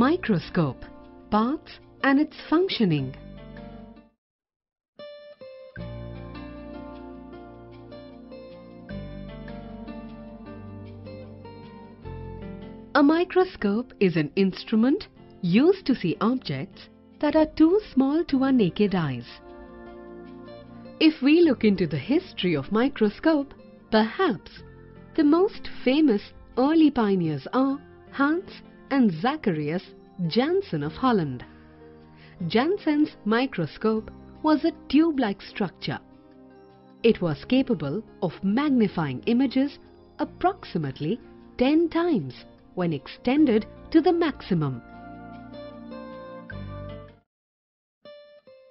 Microscope Parts and its functioning A microscope is an instrument used to see objects that are too small to our naked eyes. If we look into the history of microscope, perhaps the most famous early pioneers are Hans and Zacharias Janssen of Holland. Janssen's microscope was a tube-like structure. It was capable of magnifying images approximately 10 times when extended to the maximum.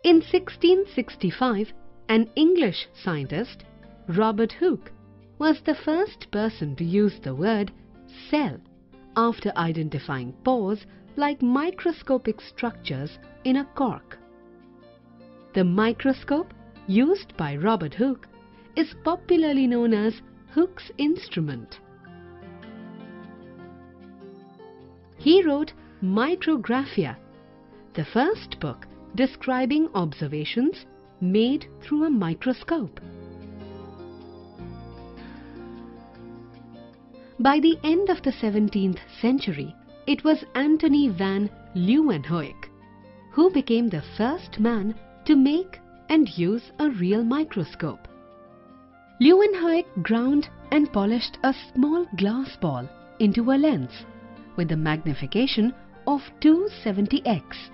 In 1665, an English scientist, Robert Hooke, was the first person to use the word cell after identifying pores like microscopic structures in a cork. The microscope used by Robert Hooke is popularly known as Hooke's instrument. He wrote Micrographia, the first book describing observations made through a microscope. By the end of the 17th century, it was Antony van Leeuwenhoek who became the first man to make and use a real microscope. Leeuwenhoek ground and polished a small glass ball into a lens with a magnification of 270x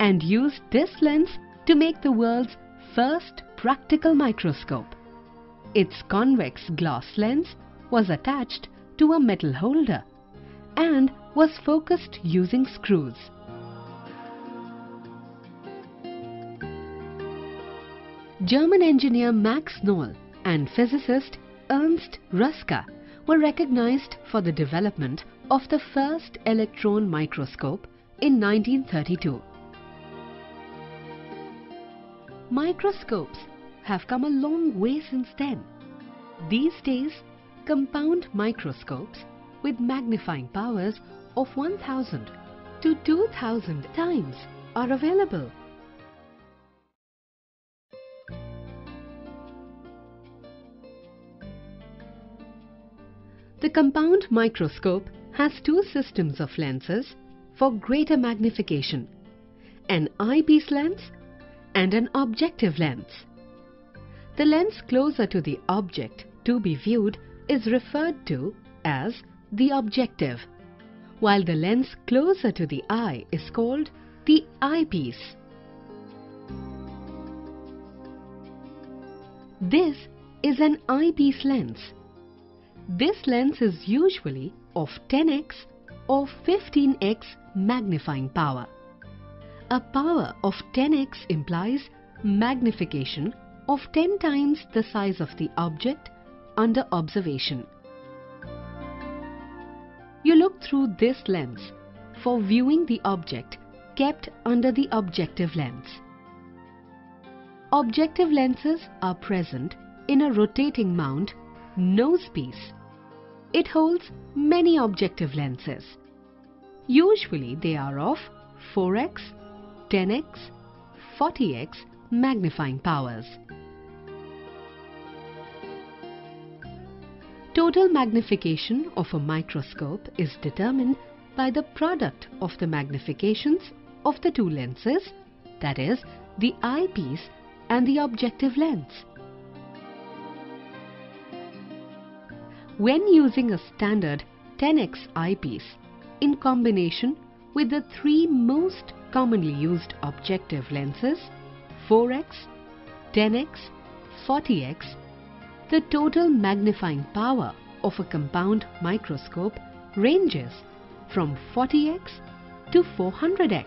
and used this lens to make the world's first practical microscope. Its convex glass lens was attached to a metal holder and was focused using screws. German engineer Max Knoll and physicist Ernst Ruska were recognized for the development of the first electron microscope in 1932. Microscopes have come a long way since then. These days, compound microscopes with magnifying powers of 1000 to 2000 times are available. The compound microscope has two systems of lenses for greater magnification, an eyepiece lens and an objective lens. The lens closer to the object to be viewed is referred to as the objective, while the lens closer to the eye is called the eyepiece. This is an eyepiece lens. This lens is usually of 10x or 15x magnifying power. A power of 10x implies magnification of 10 times the size of the object under observation. You look through this lens for viewing the object kept under the objective lens. Objective lenses are present in a rotating mount nose piece. It holds many objective lenses. Usually they are of 4x, 10x, 40x magnifying powers. The total magnification of a microscope is determined by the product of the magnifications of the two lenses, that is, the eyepiece and the objective lens. When using a standard 10x eyepiece in combination with the three most commonly used objective lenses 4x, 10x, 40x the total magnifying power of a compound microscope ranges from 40x to 400x.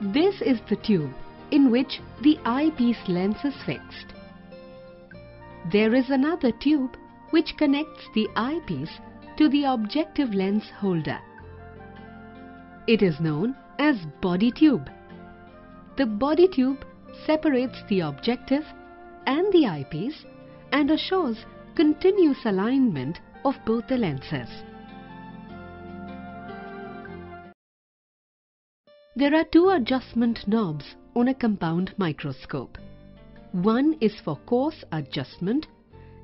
This is the tube in which the eyepiece lens is fixed. There is another tube which connects the eyepiece to the objective lens holder. It is known as body tube. The body tube separates the objective and the eyepiece and assures continuous alignment of both the lenses. There are two adjustment knobs on a compound microscope. One is for coarse adjustment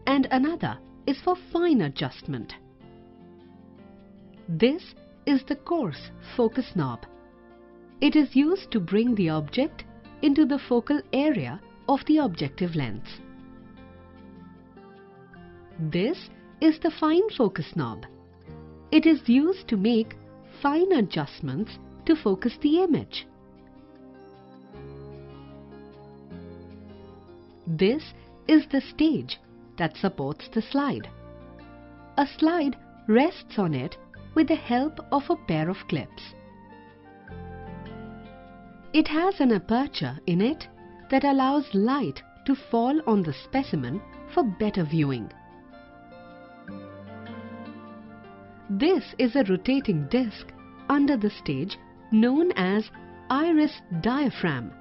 and another is for fine adjustment. This is the coarse focus knob. It is used to bring the object into the focal area of the objective lens. This is the fine focus knob. It is used to make fine adjustments to focus the image. This is the stage that supports the slide. A slide rests on it with the help of a pair of clips. It has an aperture in it that allows light to fall on the specimen for better viewing. This is a rotating disc under the stage known as iris diaphragm.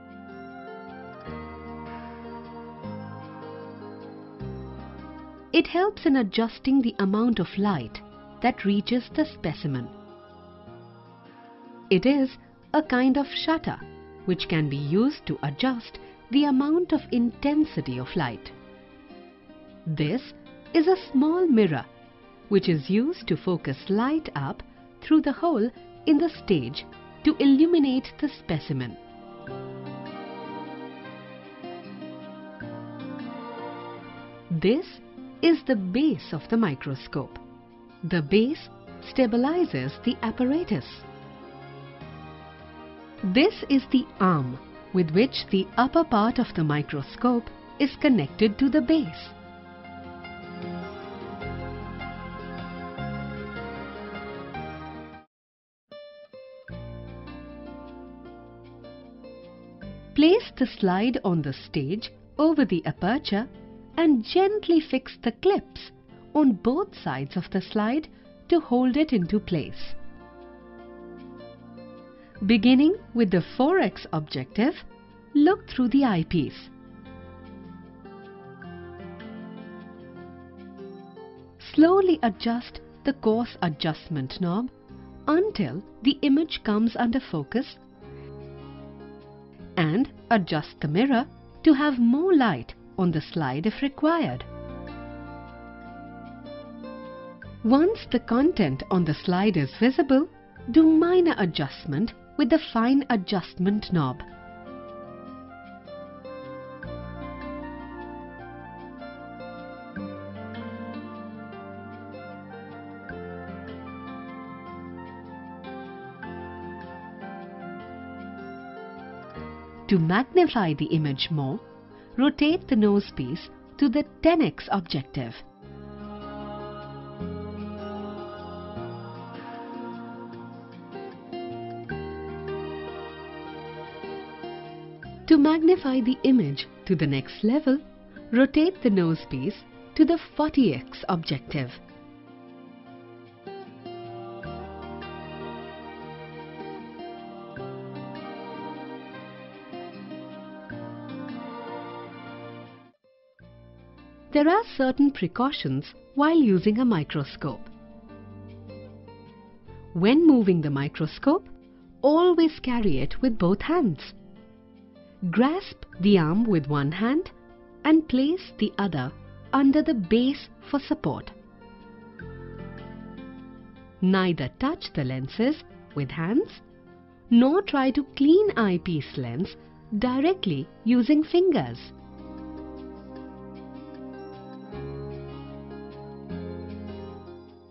It helps in adjusting the amount of light that reaches the specimen. It is a kind of shutter which can be used to adjust the amount of intensity of light. This is a small mirror which is used to focus light up through the hole in the stage to illuminate the specimen. This is the base of the microscope. The base stabilizes the apparatus. This is the arm with which the upper part of the microscope is connected to the base. Place the slide on the stage over the aperture and gently fix the clips on both sides of the slide to hold it into place. Beginning with the 4x objective, look through the eyepiece. Slowly adjust the coarse adjustment knob until the image comes under focus and adjust the mirror to have more light on the slide if required. Once the content on the slide is visible, do minor adjustment with the fine adjustment knob. To magnify the image more, rotate the nose piece to the 10x objective. Magnify the image to the next level, rotate the nose piece to the 40x objective. There are certain precautions while using a microscope. When moving the microscope, always carry it with both hands. Grasp the arm with one hand and place the other under the base for support. Neither touch the lenses with hands nor try to clean eyepiece lens directly using fingers.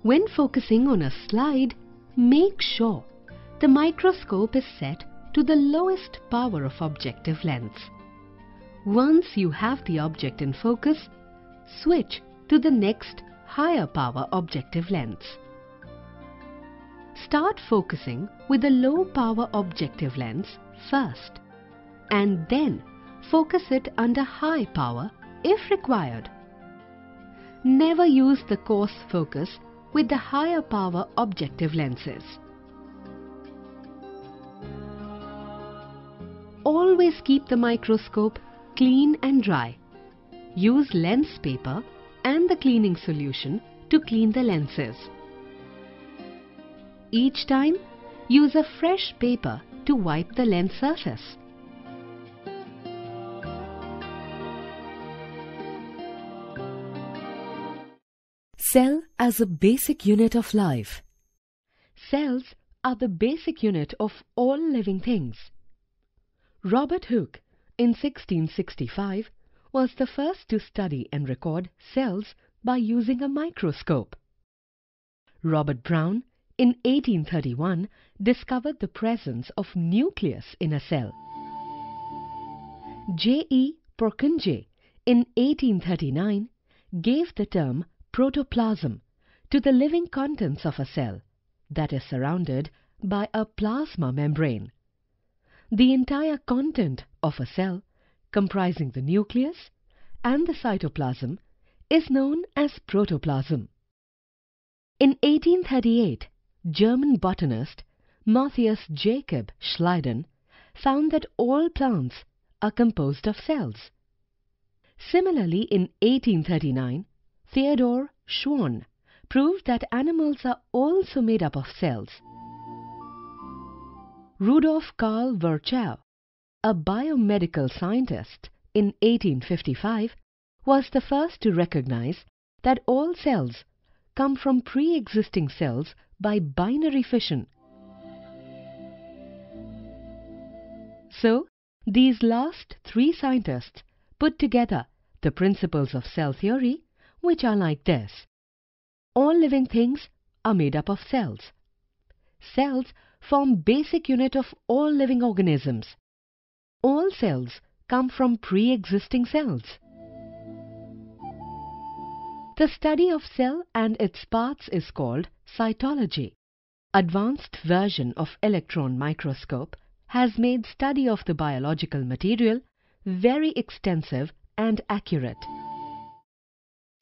When focusing on a slide, make sure the microscope is set to the lowest power of objective lens. Once you have the object in focus, switch to the next higher power objective lens. Start focusing with the low power objective lens first and then focus it under high power if required. Never use the coarse focus with the higher power objective lenses. Always keep the microscope clean and dry. Use lens paper and the cleaning solution to clean the lenses. Each time, use a fresh paper to wipe the lens surface. Cell as a basic unit of life. Cells are the basic unit of all living things. Robert Hooke, in 1665, was the first to study and record cells by using a microscope. Robert Brown, in 1831, discovered the presence of nucleus in a cell. J. E. Purkinje, in 1839, gave the term protoplasm to the living contents of a cell that is surrounded by a plasma membrane. The entire content of a cell, comprising the nucleus and the cytoplasm, is known as protoplasm. In 1838, German botanist Matthias Jacob Schleiden found that all plants are composed of cells. Similarly, in 1839, Theodor Schwann proved that animals are also made up of cells. Rudolf Karl Virchow, a biomedical scientist in 1855, was the first to recognize that all cells come from pre-existing cells by binary fission. So, these last three scientists put together the principles of cell theory which are like this. All living things are made up of cells. Cells form basic unit of all living organisms. All cells come from pre-existing cells. The study of cell and its parts is called cytology. Advanced version of electron microscope has made study of the biological material very extensive and accurate.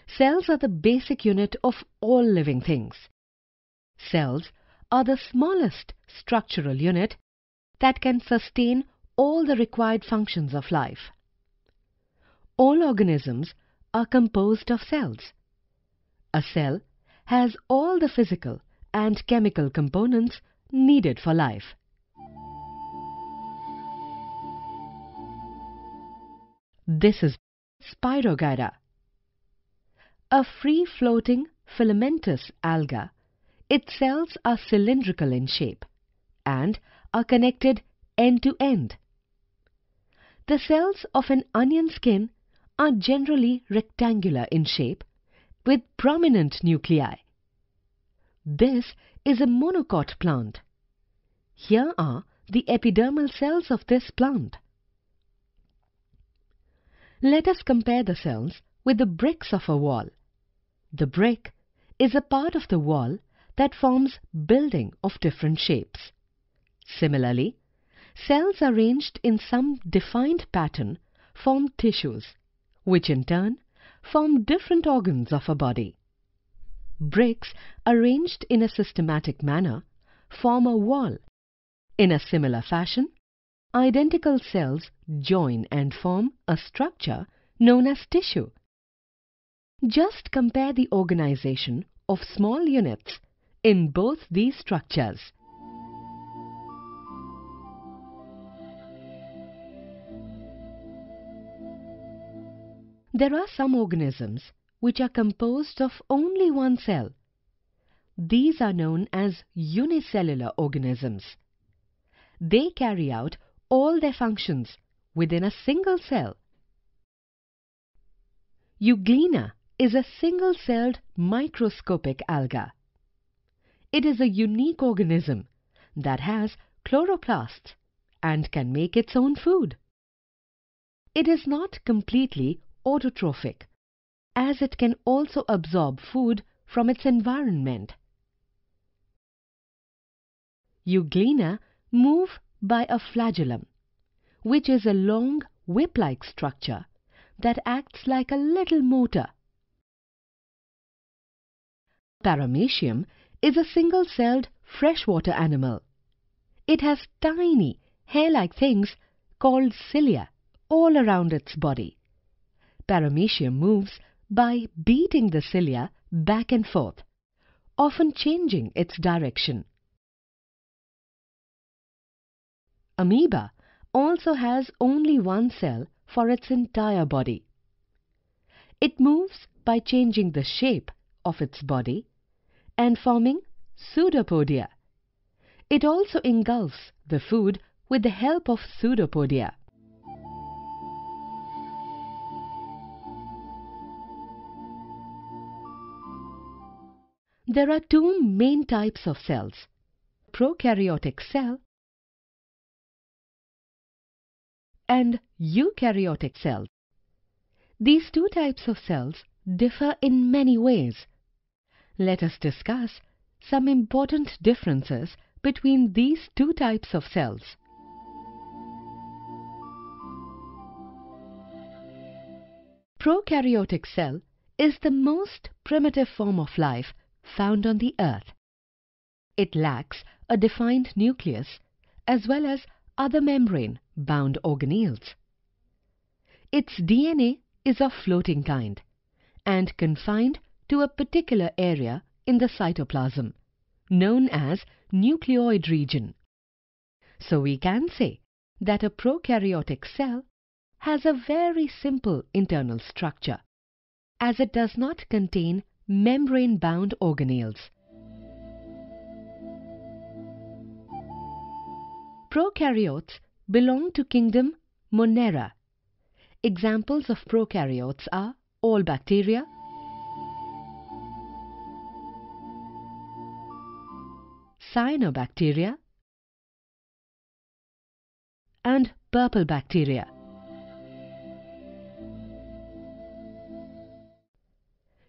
Cells are the basic unit of all living things. Cells are the smallest structural unit that can sustain all the required functions of life. All organisms are composed of cells. A cell has all the physical and chemical components needed for life. This is Spirogyra a free-floating filamentous alga, its cells are cylindrical in shape and are connected end to end. The cells of an onion skin are generally rectangular in shape with prominent nuclei. This is a monocot plant. Here are the epidermal cells of this plant. Let us compare the cells with the bricks of a wall. The brick is a part of the wall that forms building of different shapes. Similarly, cells arranged in some defined pattern form tissues, which in turn form different organs of a body. Bricks arranged in a systematic manner form a wall. In a similar fashion, identical cells join and form a structure known as tissue. Just compare the organization of small units in both these structures. There are some organisms which are composed of only one cell. These are known as unicellular organisms. They carry out all their functions within a single cell. Euglena is a single-celled microscopic alga. It is a unique organism that has chloroplasts and can make its own food. It is not completely autotrophic as it can also absorb food from its environment. Euglena move by a flagellum, which is a long whip-like structure that acts like a little motor Paramecium is a single-celled freshwater animal. It has tiny, hair-like things called cilia all around its body. Paramecium moves by beating the cilia back and forth, often changing its direction. Amoeba also has only one cell for its entire body. It moves by changing the shape of its body and forming pseudopodia. It also engulfs the food with the help of pseudopodia. There are two main types of cells, prokaryotic cell and eukaryotic cells. These two types of cells differ in many ways. Let us discuss some important differences between these two types of cells. Prokaryotic cell is the most primitive form of life found on the earth. It lacks a defined nucleus as well as other membrane-bound organelles. Its DNA is of floating kind and confined to a particular area in the cytoplasm, known as nucleoid region. So we can say that a prokaryotic cell has a very simple internal structure, as it does not contain membrane-bound organelles. Prokaryotes belong to kingdom Monera. Examples of prokaryotes are all bacteria, cyanobacteria, and purple bacteria.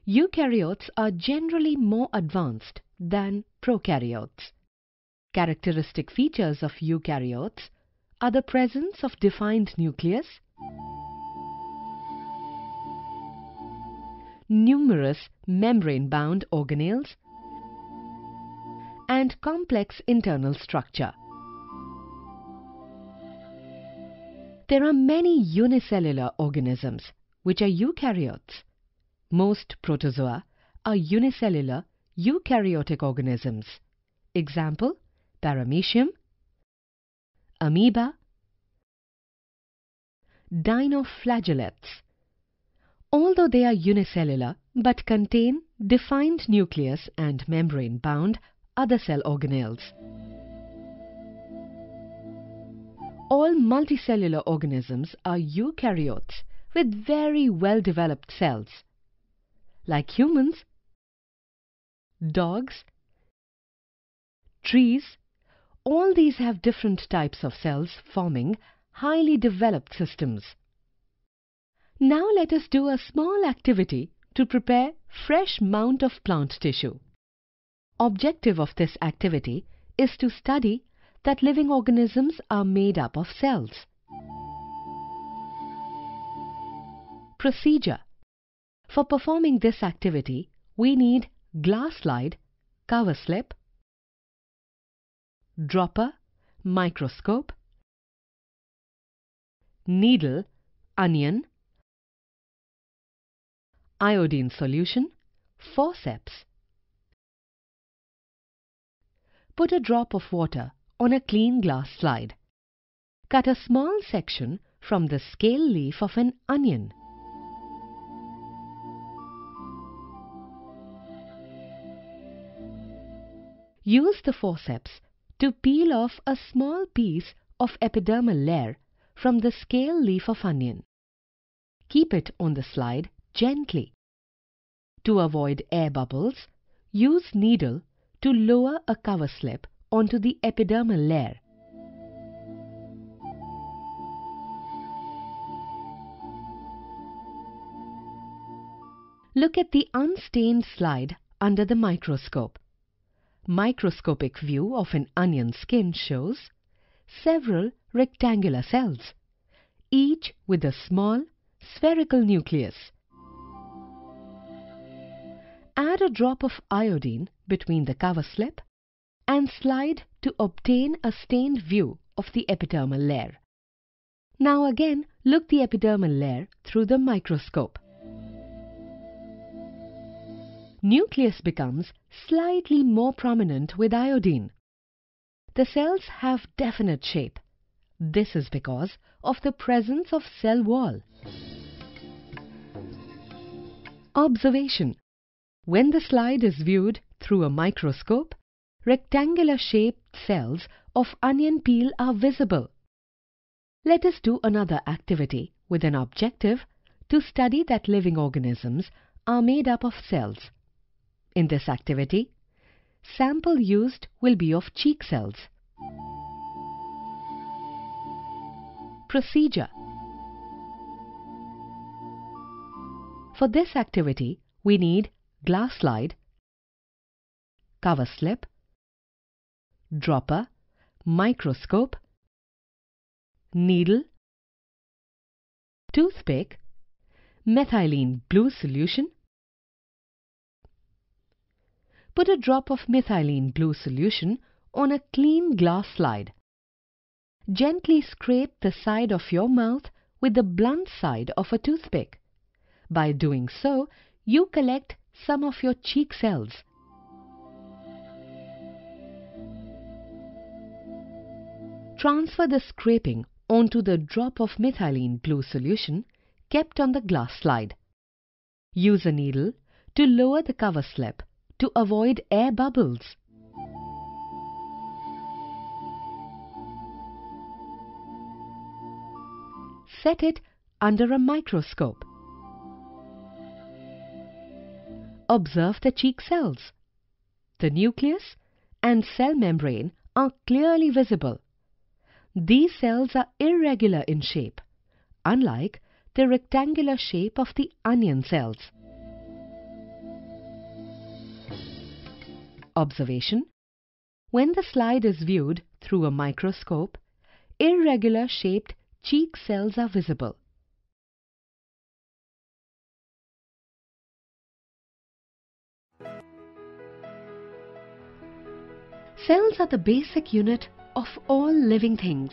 Eukaryotes are generally more advanced than prokaryotes. Characteristic features of eukaryotes are the presence of defined nucleus, numerous membrane-bound organelles, and complex internal structure. There are many unicellular organisms which are eukaryotes. Most protozoa are unicellular eukaryotic organisms. Example, Paramecium, Amoeba, Dinoflagellates. Although they are unicellular but contain defined nucleus and membrane-bound other cell organelles. All multicellular organisms are eukaryotes with very well-developed cells. Like humans, dogs, trees, all these have different types of cells forming highly developed systems. Now let us do a small activity to prepare fresh mount of plant tissue. Objective of this activity is to study that living organisms are made up of cells. Procedure For performing this activity, we need glass slide, cover slip, dropper, microscope, needle, onion, iodine solution, forceps. Put a drop of water on a clean glass slide. Cut a small section from the scale leaf of an onion. Use the forceps to peel off a small piece of epidermal layer from the scale leaf of onion. Keep it on the slide gently. To avoid air bubbles, use needle to lower a cover slip onto the epidermal layer. Look at the unstained slide under the microscope. Microscopic view of an onion skin shows several rectangular cells, each with a small spherical nucleus. Add a drop of iodine between the cover slip and slide to obtain a stained view of the epidermal layer. Now again look the epidermal layer through the microscope. nucleus becomes slightly more prominent with iodine. The cells have definite shape. This is because of the presence of cell wall. Observation When the slide is viewed through a microscope, rectangular shaped cells of onion peel are visible. Let us do another activity with an objective to study that living organisms are made up of cells. In this activity, sample used will be of cheek cells. Procedure For this activity, we need glass slide, cover slip, dropper, microscope, needle, toothpick, methylene blue solution. Put a drop of methylene blue solution on a clean glass slide. Gently scrape the side of your mouth with the blunt side of a toothpick. By doing so, you collect some of your cheek cells. Transfer the scraping onto the drop of methylene blue solution kept on the glass slide. Use a needle to lower the cover slip to avoid air bubbles. Set it under a microscope. Observe the cheek cells. The nucleus and cell membrane are clearly visible. These cells are irregular in shape, unlike the rectangular shape of the onion cells. Observation When the slide is viewed through a microscope, irregular shaped cheek cells are visible. Cells are the basic unit of all living things.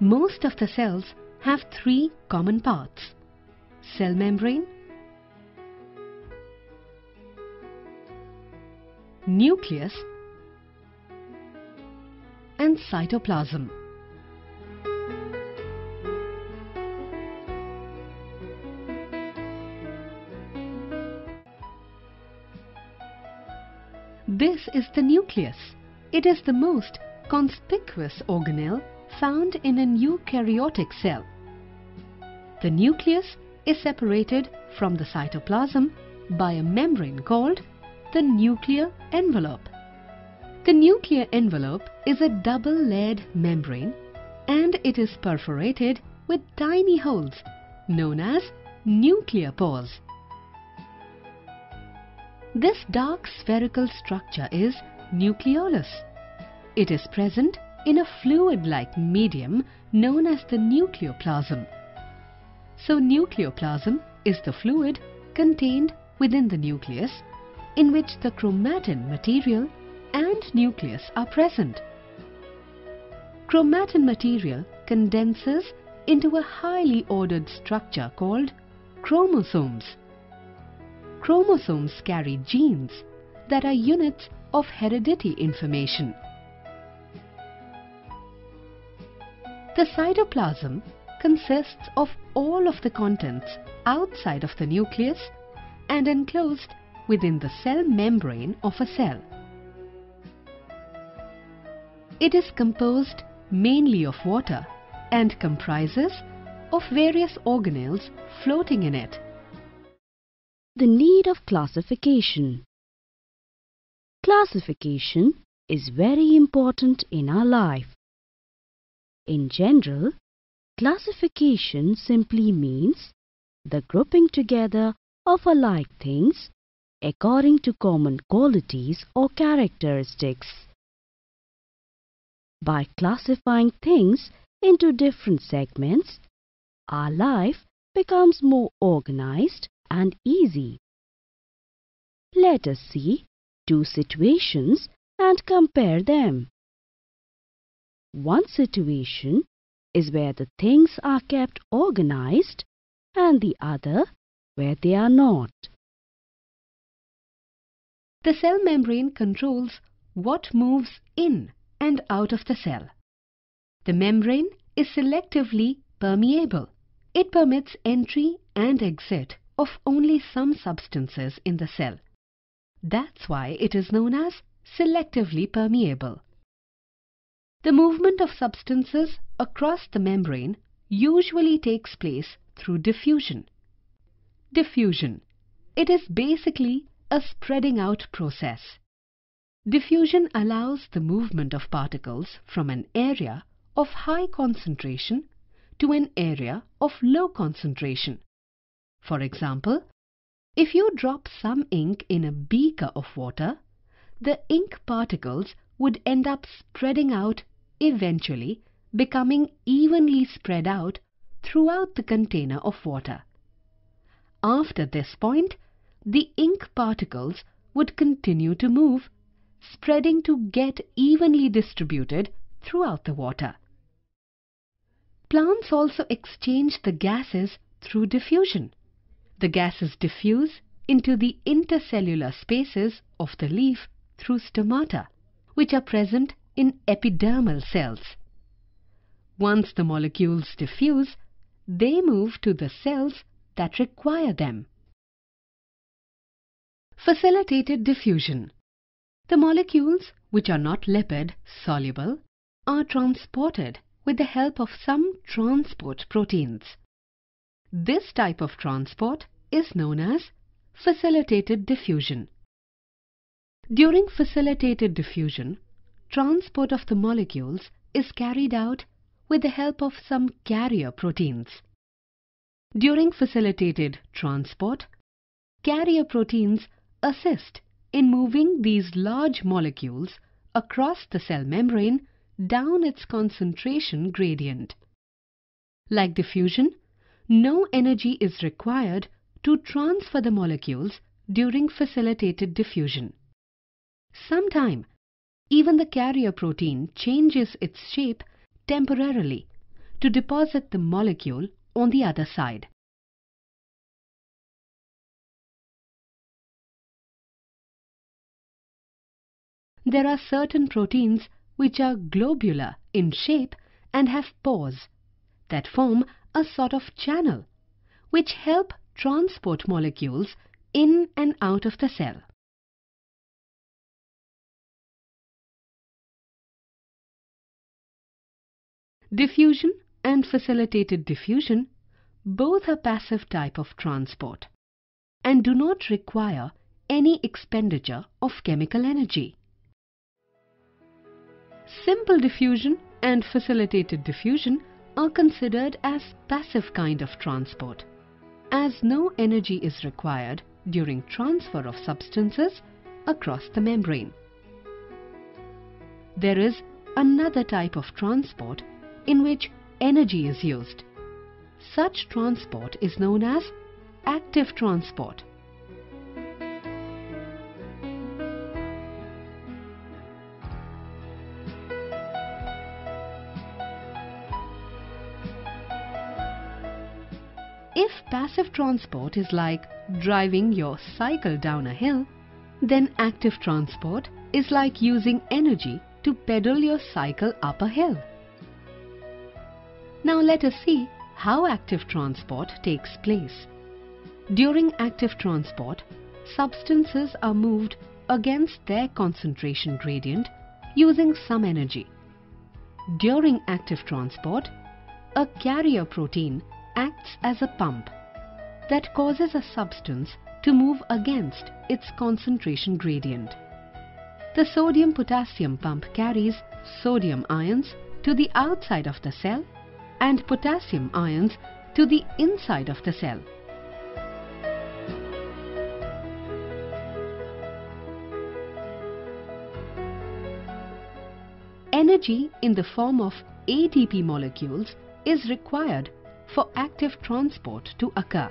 Most of the cells have three common parts. Cell membrane, nucleus and cytoplasm. This is the nucleus. It is the most conspicuous organelle found in an eukaryotic cell. The nucleus is separated from the cytoplasm by a membrane called the nuclear envelope. The nuclear envelope is a double-layered membrane and it is perforated with tiny holes known as nuclear pores. This dark spherical structure is nucleolus. It is present in a fluid-like medium known as the nucleoplasm. So nucleoplasm is the fluid contained within the nucleus in which the chromatin material and nucleus are present. Chromatin material condenses into a highly ordered structure called chromosomes. Chromosomes carry genes that are units of heredity information. The cytoplasm consists of all of the contents outside of the nucleus and enclosed within the cell membrane of a cell. It is composed mainly of water and comprises of various organelles floating in it. The need of classification. Classification is very important in our life. In general, classification simply means the grouping together of alike things according to common qualities or characteristics. By classifying things into different segments, our life becomes more organized and easy. Let us see two situations and compare them. One situation is where the things are kept organized and the other where they are not. The cell membrane controls what moves in and out of the cell. The membrane is selectively permeable. It permits entry and exit of only some substances in the cell. That's why it is known as selectively permeable. The movement of substances across the membrane usually takes place through diffusion. Diffusion. It is basically a spreading out process. Diffusion allows the movement of particles from an area of high concentration to an area of low concentration. For example, if you drop some ink in a beaker of water, the ink particles would end up spreading out eventually becoming evenly spread out throughout the container of water. After this point, the ink particles would continue to move spreading to get evenly distributed throughout the water. Plants also exchange the gases through diffusion. The gases diffuse into the intercellular spaces of the leaf through stomata, which are present in epidermal cells. Once the molecules diffuse, they move to the cells that require them. Facilitated diffusion the molecules, which are not lipid soluble, are transported with the help of some transport proteins. This type of transport is known as facilitated diffusion. During facilitated diffusion, transport of the molecules is carried out with the help of some carrier proteins. During facilitated transport, carrier proteins assist in moving these large molecules across the cell membrane down its concentration gradient. Like diffusion, no energy is required to transfer the molecules during facilitated diffusion. Sometime, even the carrier protein changes its shape temporarily to deposit the molecule on the other side. there are certain proteins which are globular in shape and have pores that form a sort of channel which help transport molecules in and out of the cell. Diffusion and facilitated diffusion both are passive type of transport and do not require any expenditure of chemical energy. Simple diffusion and facilitated diffusion are considered as passive kind of transport, as no energy is required during transfer of substances across the membrane. There is another type of transport in which energy is used. Such transport is known as active transport. Passive transport is like driving your cycle down a hill, then active transport is like using energy to pedal your cycle up a hill. Now let us see how active transport takes place. During active transport, substances are moved against their concentration gradient using some energy. During active transport, a carrier protein acts as a pump that causes a substance to move against its concentration gradient. The sodium-potassium pump carries sodium ions to the outside of the cell and potassium ions to the inside of the cell. Energy in the form of ATP molecules is required for active transport to occur.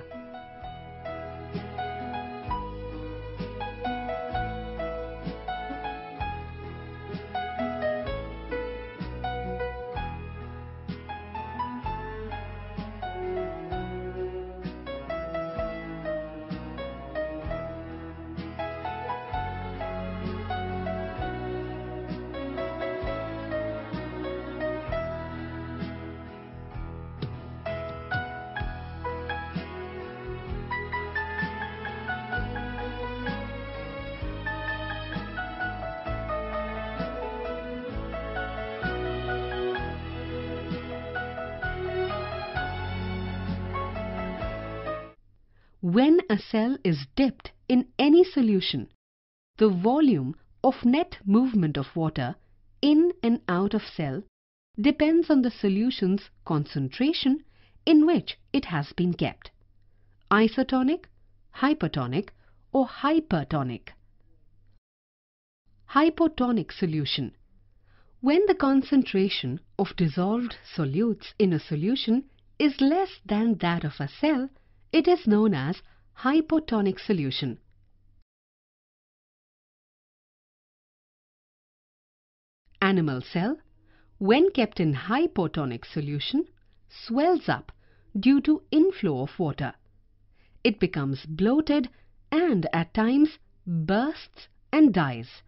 When a cell is dipped in any solution, the volume of net movement of water in and out of cell depends on the solution's concentration in which it has been kept. Isotonic, hypertonic or hypertonic. Hypotonic solution. When the concentration of dissolved solutes in a solution is less than that of a cell, it is known as hypotonic solution. Animal cell, when kept in hypotonic solution, swells up due to inflow of water. It becomes bloated and at times bursts and dies.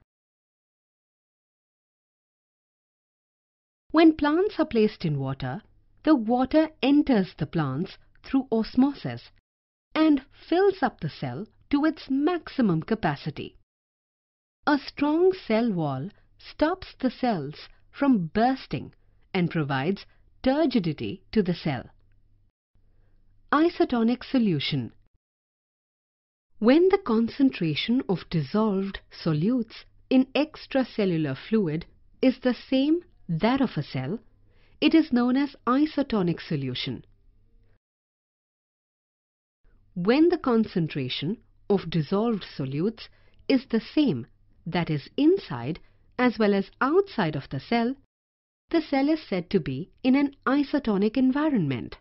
When plants are placed in water, the water enters the plants through osmosis and fills up the cell to its maximum capacity. A strong cell wall stops the cells from bursting and provides turgidity to the cell. Isotonic solution When the concentration of dissolved solutes in extracellular fluid is the same that of a cell, it is known as isotonic solution. When the concentration of dissolved solutes is the same that is inside as well as outside of the cell, the cell is said to be in an isotonic environment.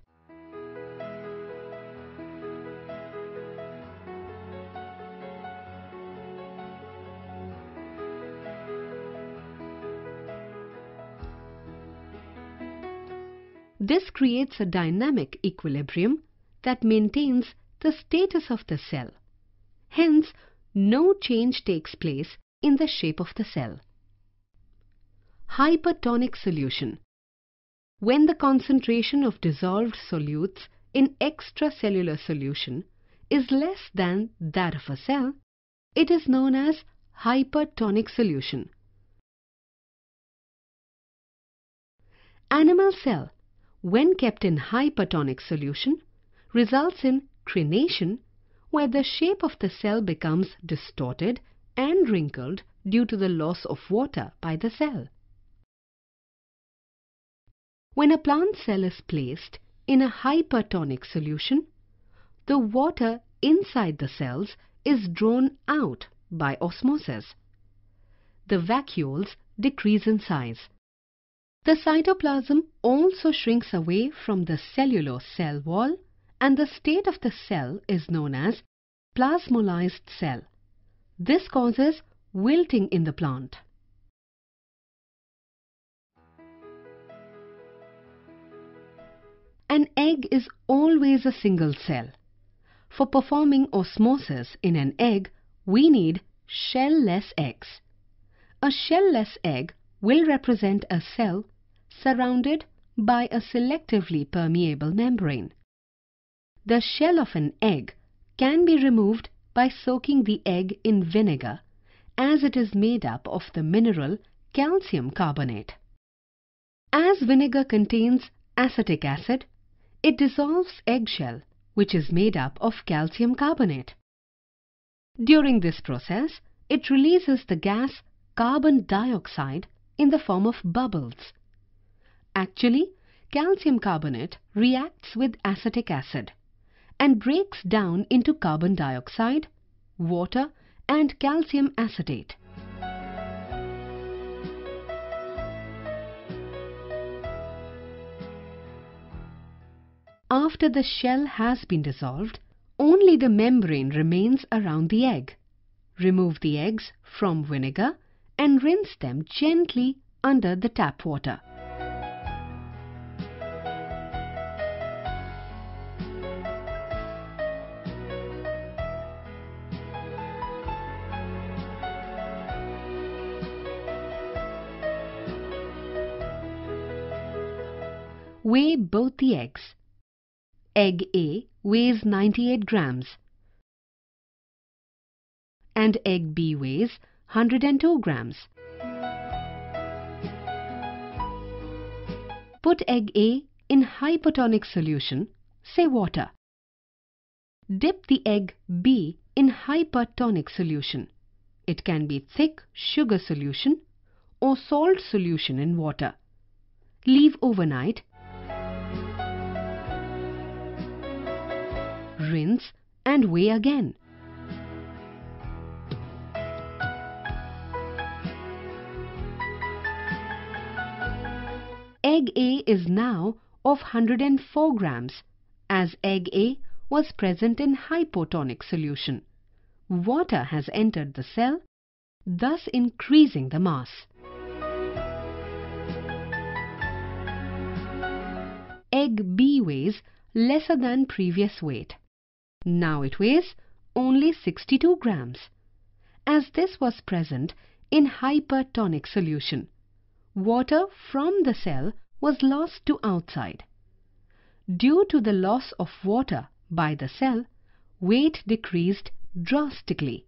This creates a dynamic equilibrium that maintains the status of the cell. Hence, no change takes place in the shape of the cell. Hypertonic solution When the concentration of dissolved solutes in extracellular solution is less than that of a cell, it is known as hypertonic solution. Animal cell, when kept in hypertonic solution, results in crenation where the shape of the cell becomes distorted and wrinkled due to the loss of water by the cell. When a plant cell is placed in a hypertonic solution, the water inside the cells is drawn out by osmosis. The vacuoles decrease in size. The cytoplasm also shrinks away from the cellulose cell wall and the state of the cell is known as plasmolysed cell. This causes wilting in the plant. An egg is always a single cell. For performing osmosis in an egg, we need shell-less eggs. A shell-less egg will represent a cell surrounded by a selectively permeable membrane. The shell of an egg can be removed by soaking the egg in vinegar as it is made up of the mineral calcium carbonate. As vinegar contains acetic acid, it dissolves eggshell which is made up of calcium carbonate. During this process, it releases the gas carbon dioxide in the form of bubbles. Actually, calcium carbonate reacts with acetic acid and breaks down into carbon dioxide, water and calcium acetate. After the shell has been dissolved, only the membrane remains around the egg. Remove the eggs from vinegar and rinse them gently under the tap water. Weigh both the eggs. Egg A weighs 98 grams and egg B weighs 102 grams. Put egg A in hypotonic solution, say water. Dip the egg B in hypertonic solution. It can be thick sugar solution or salt solution in water. Leave overnight. Rinse and weigh again. Egg A is now of 104 grams as egg A was present in hypotonic solution. Water has entered the cell, thus increasing the mass. Egg B weighs lesser than previous weight. Now it weighs only 62 grams. As this was present in hypertonic solution, water from the cell was lost to outside. Due to the loss of water by the cell, weight decreased drastically.